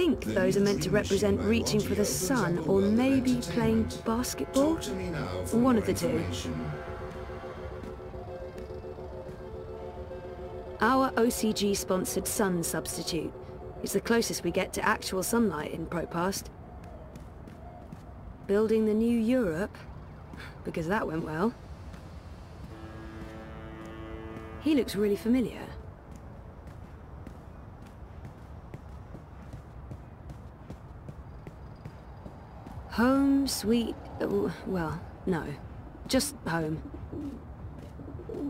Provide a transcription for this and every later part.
think those are meant to represent reaching for the sun or maybe playing basketball. One of the two. Our OCG-sponsored sun substitute is the closest we get to actual sunlight in Propast. Building the new Europe, because that went well. He looks really familiar. Home, sweet... uh, well, no. Just home.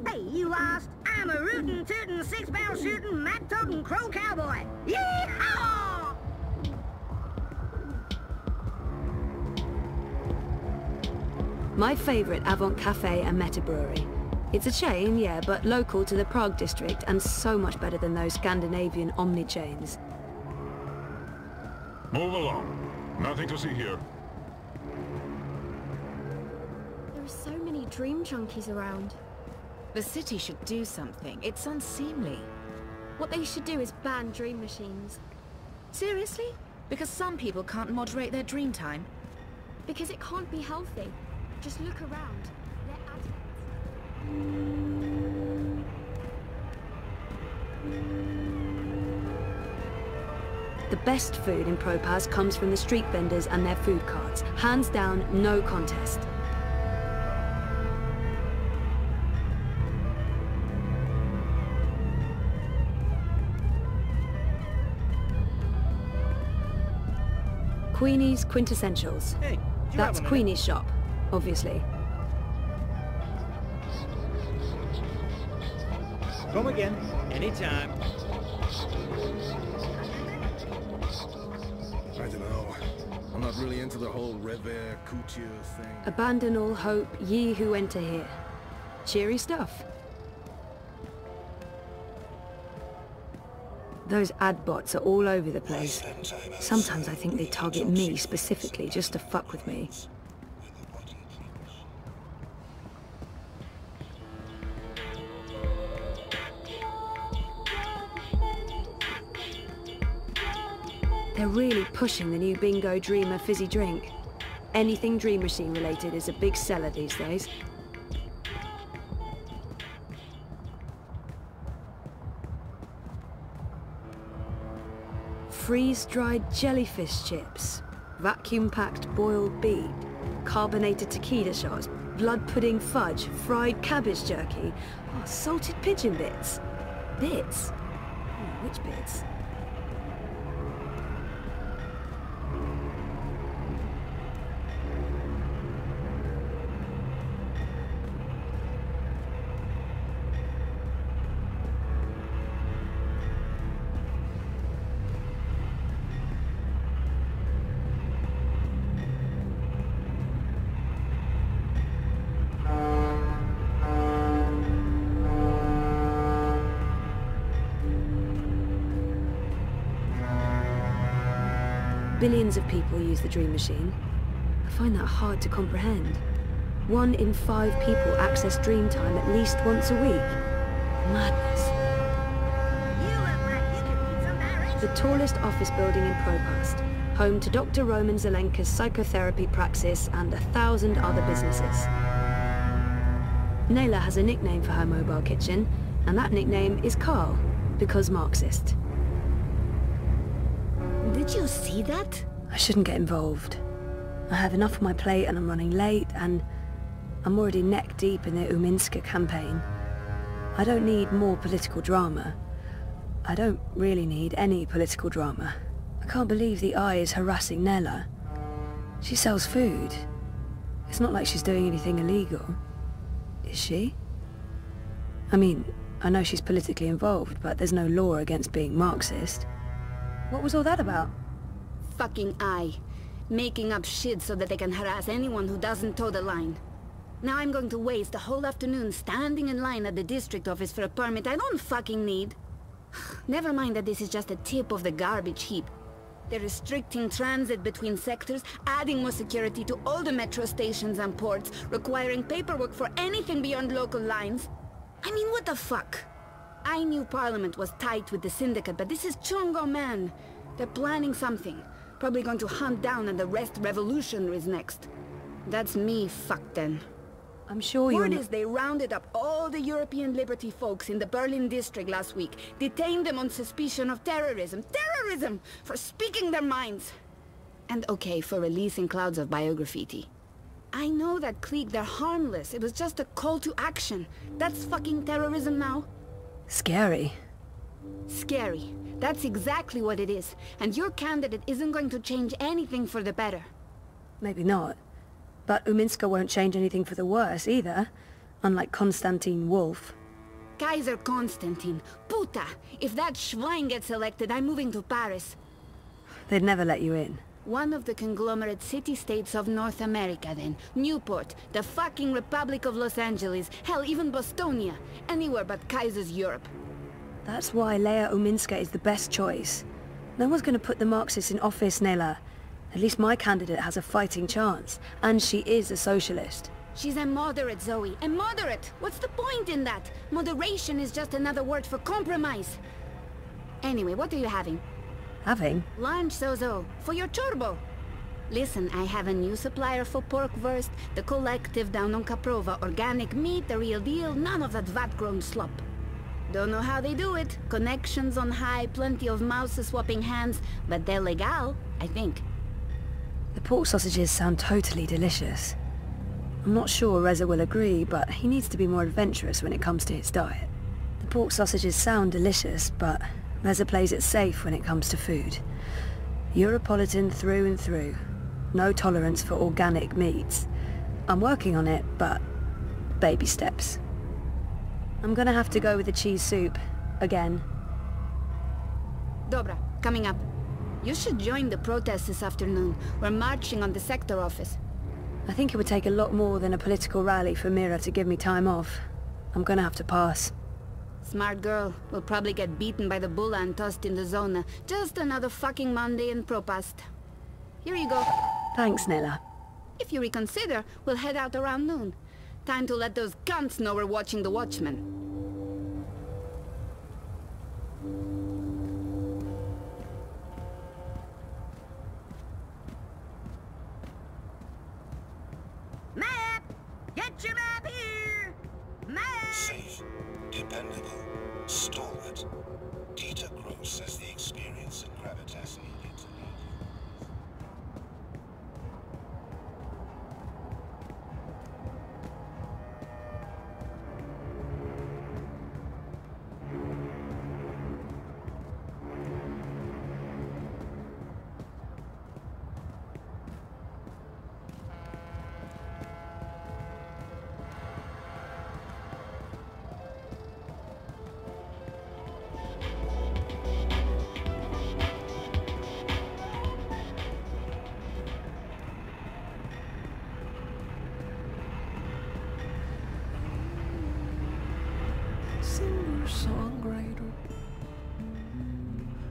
Hey, you lost? I'm a rootin', tootin', six-barrel shooting, map-toting crow cowboy. Yeehaw! My favourite Avant Cafe and Meta Brewery. It's a chain, yeah, but local to the Prague district and so much better than those Scandinavian omni-chains. Move along. Nothing to see here. So dream junkies around. The city should do something. It's unseemly. What they should do is ban dream machines. Seriously? Because some people can't moderate their dream time? Because it can't be healthy. Just look around. They're addicts. The best food in Propast comes from the street vendors and their food carts. Hands down, no contest. Queenie's Quintessentials. Hey, you That's have a? Queenie's shop, obviously. Come again, anytime. I don't know. I'm not really into the whole revere couture thing. Abandon all hope, ye who enter here. Cheery stuff. Those ad bots are all over the place. Sometimes I think they target me specifically just to fuck with me. They're really pushing the new Bingo Dreamer fizzy drink. Anything Dream Machine related is a big seller these days. Freeze-dried jellyfish chips, vacuum-packed boiled beet, carbonated tequila shots, blood pudding fudge, fried cabbage jerky, oh, salted pigeon bits. Bits? Oh, which bits? Billions of people use the Dream Machine. I find that hard to comprehend. One in five people access Dreamtime at least once a week. Madness. You look like you could need some direction. The tallest office building in Propast, home to Dr. Roman Zelenka's psychotherapy praxis and a thousand other businesses. Nela has a nickname for her mobile kitchen, and that nickname is Carl, because Marxist. Did you see that? I shouldn't get involved. I have enough on my plate and I'm running late and I'm already neck deep in the Uminska campaign. I don't need more political drama. I don't really need any political drama. I can't believe the Eye is harassing Nela. She sells food. It's not like she's doing anything illegal. Is she? I mean, I know she's politically involved, but there's no law against being Marxist. What was all that about? Fucking eye. Making up shit so that they can harass anyone who doesn't toe the line. Now I'm going to waste the whole afternoon standing in line at the district office for a permit I don't fucking need. Never mind that this is just a tip of the garbage heap. They're restricting transit between sectors, adding more security to all the metro stations and ports, requiring paperwork for anything beyond local lines. I mean, what the fuck? I knew Parliament was tight with the Syndicate, but this is Chungo, man. They're planning something. Probably going to hunt down and arrest revolutionaries next. That's me fucked then. I'm sure you're Word is they rounded up all the European Liberty folks in the Berlin district last week, detained them on suspicion of terrorism. Terrorism! For speaking their minds! And okay, for releasing clouds of biograffiti. I know that clique, they're harmless. It was just a call to action. That's fucking terrorism now. Scary. Scary. That's exactly what it is. And your candidate isn't going to change anything for the better. Maybe not. But Uminska won't change anything for the worse either. Unlike Konstantin Wolf. Kaiser Konstantin. Puta! If that Schwein gets elected, I'm moving to Paris. They'd never let you in. One of the conglomerate city-states of North America then. Newport, the fucking Republic of Los Angeles, hell, even Bostonia. Anywhere but Kaiser's Europe. That's why Leia Uminska is the best choice. No one's going to put the Marxists in office, Nela. At least my candidate has a fighting chance. And she is a socialist. She's a moderate, Zoe. A moderate! What's the point in that? Moderation is just another word for compromise. Anyway, what are you having? Having? Lunch, Zozo. For your chorbo. Listen, I have a new supplier for pork wurst, the collective down on Kaprova. Organic meat, the real deal, none of that vat-grown slop. Don't know how they do it. Connections on high, plenty of mouses swapping hands, but they're legal, I think. The pork sausages sound totally delicious. I'm not sure Reza will agree, but he needs to be more adventurous when it comes to his diet. The pork sausages sound delicious, but Reza plays it safe when it comes to food. Europolitan through and through. No tolerance for organic meats. I'm working on it, but baby steps. I'm gonna have to go with the cheese soup. Again. Dobra, coming up. You should join the protest this afternoon. We're marching on the sector office. I think it would take a lot more than a political rally for Mira to give me time off. I'm gonna have to pass. Smart girl. Will probably get beaten by the bulla and tossed in the zona. Just another fucking Monday in Propast. Here you go. Thanks, Nela. If you reconsider, we'll head out around noon. Time to let those cunts know we're watching the Watchmen.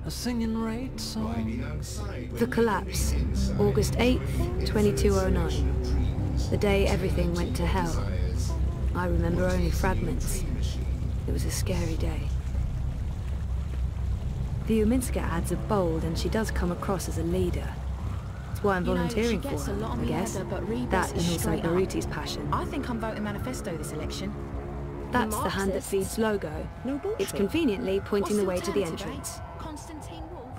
A singing rate song. The Collapse, August 8th, 2209. The day everything went to hell. I remember only fragments. It was a scary day. The Uminska ads are bold and she does come across as a leader. That's why I'm You know, volunteering for gets a her, lot on I guess. header, but That and also. Baruti's passion. I think I'm voting manifesto this election. That's the hand that Marxists? feeds logo. No. It's conveniently pointing the way to the entrance. Konstantin Wolf.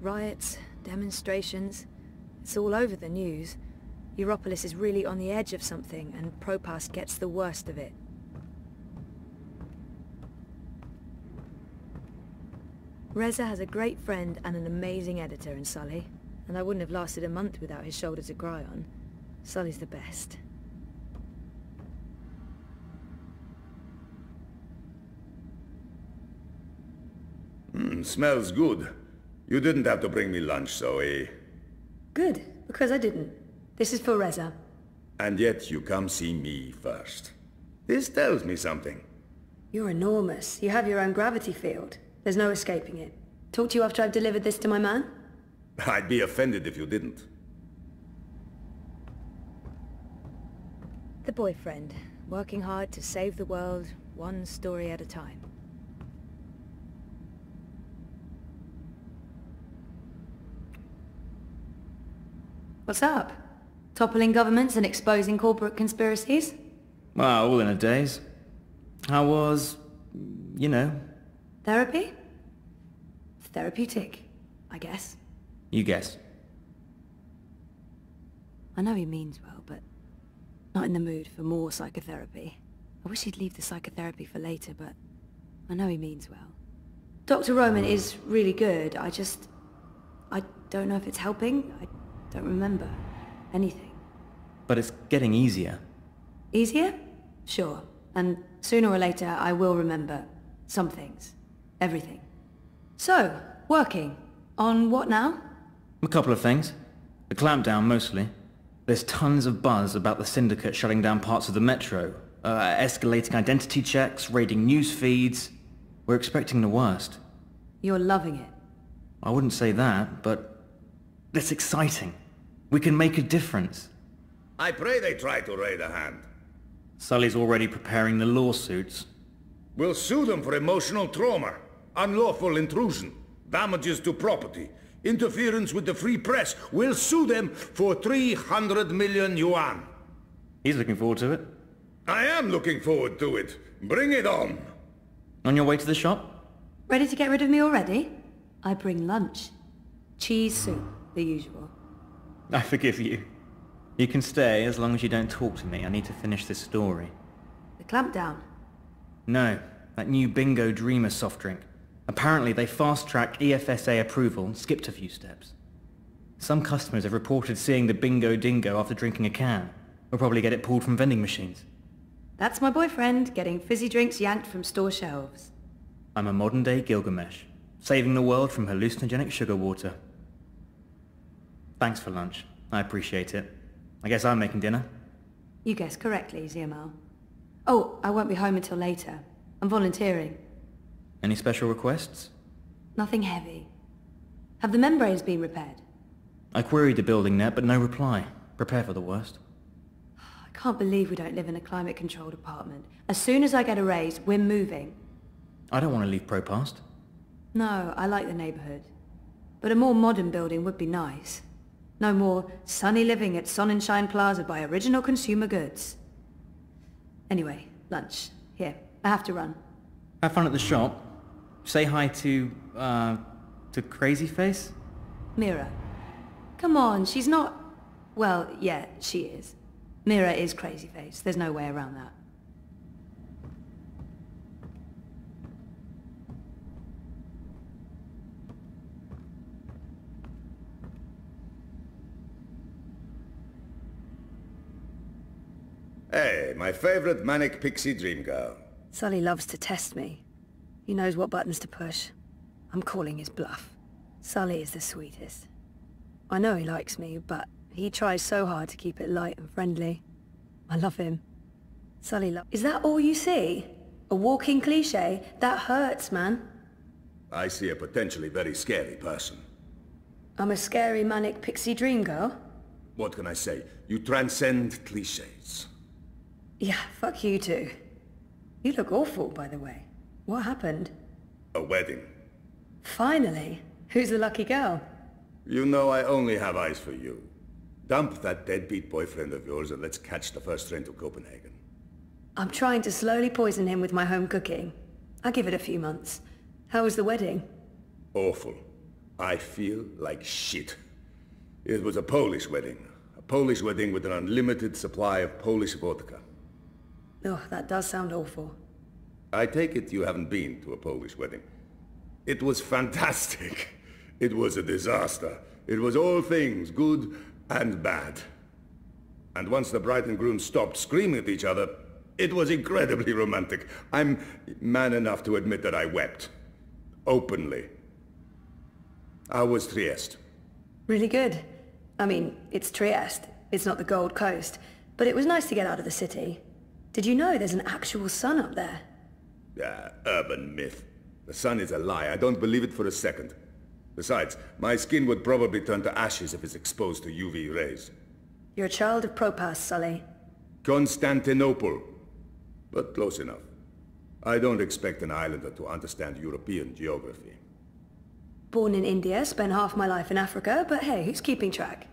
Riots, demonstrations, it's all over the news. Europolis is really on the edge of something, and Propast gets the worst of it. Reza has a great friend and an amazing editor in Sully, and I wouldn't have lasted a month without his shoulder to cry on. Sully's the best. Mm, smells good. You didn't have to bring me lunch, Zoe. Good, because I didn't. This is for Reza. And yet you come see me first. This tells me something. You're enormous. You have your own gravity field. There's no escaping it. Talk to you after I've delivered this to my man? I'd be offended if you didn't. The boyfriend, working hard to save the world, one story at a time. What's up? Toppling governments and exposing corporate conspiracies? Well, all in a daze. I was, you know, Therapy? Therapeutic, I guess. you guess. I know he means well, but not in the mood for more psychotherapy. I wish he'd leave the psychotherapy for later, but I know he means well. Dr. Roman is really good, I just... I don't know if it's helping. I don't remember anything. But it's getting easier. Easier? Sure. And sooner or later I will remember some things. Everything. So, working. On what now? A couple of things. The clampdown mostly. There's tons of buzz about the Syndicate shutting down parts of the Metro, uh, escalating identity checks, raiding news feeds. We're expecting the worst. You're loving it. I wouldn't say that, but it's exciting. We can make a difference. I pray they try to raid a hand. Sully's already preparing the lawsuits. We'll sue them for emotional trauma, unlawful intrusion, damages to property, interference with the free press. We'll sue them for 300 million yuan. He's looking forward to it. I am looking forward to it. Bring it on. On your way to the shop? Ready to get rid of me already? I bring lunch. Cheese soup, the usual. I forgive you. You can stay as long as you don't talk to me. I need to finish this story. The clampdown. No, that new Bingo Dreamer soft drink. Apparently they fast-tracked EFSA approval and skipped a few steps. Some customers have reported seeing the Bingo Dingo after drinking a can. We'll probably get it pulled from vending machines. That's my boyfriend, getting fizzy drinks yanked from store shelves. I'm a modern-day Gilgamesh, saving the world from hallucinogenic sugar water. Thanks for lunch. I appreciate it. I guess I'm making dinner. You guessed correctly, Ziamal. Oh, I won't be home until later. I'm volunteering. Any special requests? Nothing heavy. Have the membranes been repaired? I queried the building net, but no reply. Prepare for the worst. I can't believe we don't live in a climate-controlled apartment. As soon as I get a raise, we're moving. I don't want to leave Propast. No, I like the neighborhood. But a more modern building would be nice. No more sunny living at Sonnenschein Plaza by Original Consumer Goods. Anyway, lunch. Here, I have to run. Have fun at the shop. Say hi to, uh, to Crazy Face? Mira. Come on, she's not... Well, yeah, she is. Mira is crazy face. There's no way around that. Hey, my favorite manic pixie dream girl. Sully loves to test me. He knows what buttons to push. I'm calling his bluff. Sully is the sweetest. I know he likes me, but he tries so hard to keep it light and friendly. I love him. Sully lo- Is that all you see? A walking cliche? That hurts, man. I see a potentially very scary person. I'm a scary manic pixie dream girl? What can I say? You transcend cliches. Yeah, fuck you too. You look awful, by the way. What happened? A wedding. Finally! Who's the lucky girl? You know I only have eyes for you. Dump that deadbeat boyfriend of yours and let's catch the first train to Copenhagen. I'm trying to slowly poison him with my home cooking. I'll give it a few months. How was the wedding? Awful. I feel like shit. It was a Polish wedding. A Polish wedding with an unlimited supply of Polish vodka. Oh, that does sound awful. I take it you haven't been to a Polish wedding. It was fantastic. It was a disaster. It was all things, good and bad. And once the bride and groom stopped screaming at each other, it was incredibly romantic. I'm man enough to admit that I wept. Openly. How was Trieste? Really good. I mean, it's Trieste. It's not the Gold Coast. But it was nice to get out of the city. Did you know there's an actual sun up there? Yeah, urban myth. The sun is a lie. I don't believe it for a second. Besides, my skin would probably turn to ashes if it's exposed to UV rays. You're a child of Propast, Sully. Constantinople. But close enough. I don't expect an islander to understand European geography. Born in India, spent half my life in Africa, but hey, who's keeping track?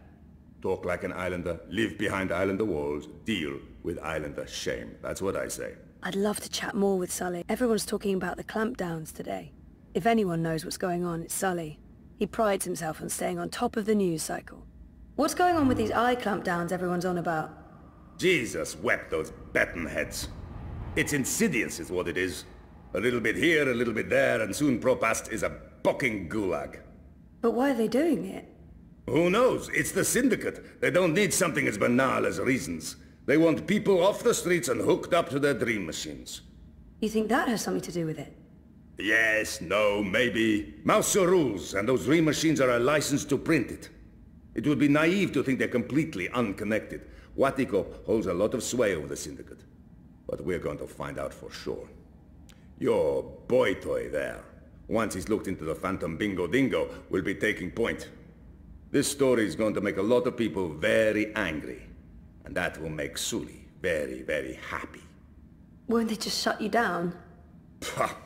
Talk like an islander, live behind islander walls, deal with islander shame. That's what I say. I'd love to chat more with Sully. Everyone's talking about the clampdowns today. If anyone knows what's going on, it's Sully. He prides himself on staying on top of the news cycle. What's going on with these eye clampdowns everyone's on about? Jesus wept those baton heads. It's insidious is what it is. A little bit here, a little bit there, and soon Propast is a bucking gulag. But why are they doing it? Who knows? It's the Syndicate. They don't need something as banal as reasons. They want people off the streets and hooked up to their dream machines. You think that has something to do with it? Yes, no, maybe. Mauser rules, and those dream machines are a license to print it. It would be naive to think they're completely unconnected. WATIcorp holds a lot of sway over the Syndicate. But we're going to find out for sure. Your boy toy there, once he's looked into the Phantom Bingo Dingo, will be taking point. This story is going to make a lot of people very angry. And that will make Sully very, very happy. Won't they just shut you down?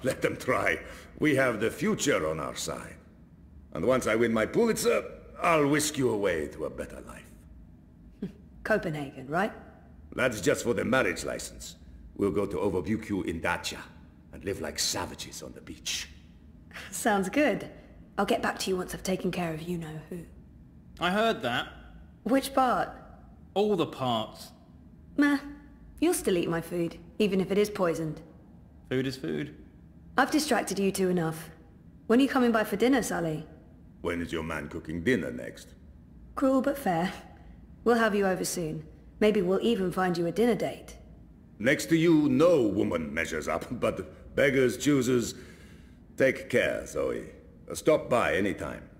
Let them try. We have the future on our side. And once I win my Pulitzer, I'll whisk you away to a better life. Copenhagen, right? That's just for the marriage license. We'll go to Overbukyu in Dacia and live like savages on the beach. Sounds good. I'll get back to you once I've taken care of you-know-who. I heard that. Which part? All the parts. Meh. You'll still eat my food, even if it is poisoned. Food is food. I've distracted you two enough. When are you coming by for dinner, Sully? When is your man cooking dinner next? Cruel but fair. We'll have you over soon. Maybe we'll even find you a dinner date. Next to you, no woman measures up, but beggars, choosers... Take care, Zoe. Stop by anytime. You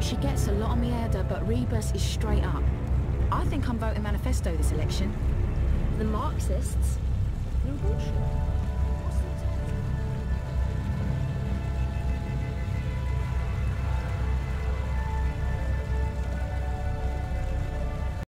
she gets a lot on head, but Rebus is straight up. I think I'm voting manifesto this election. The Marxists? No bullshit.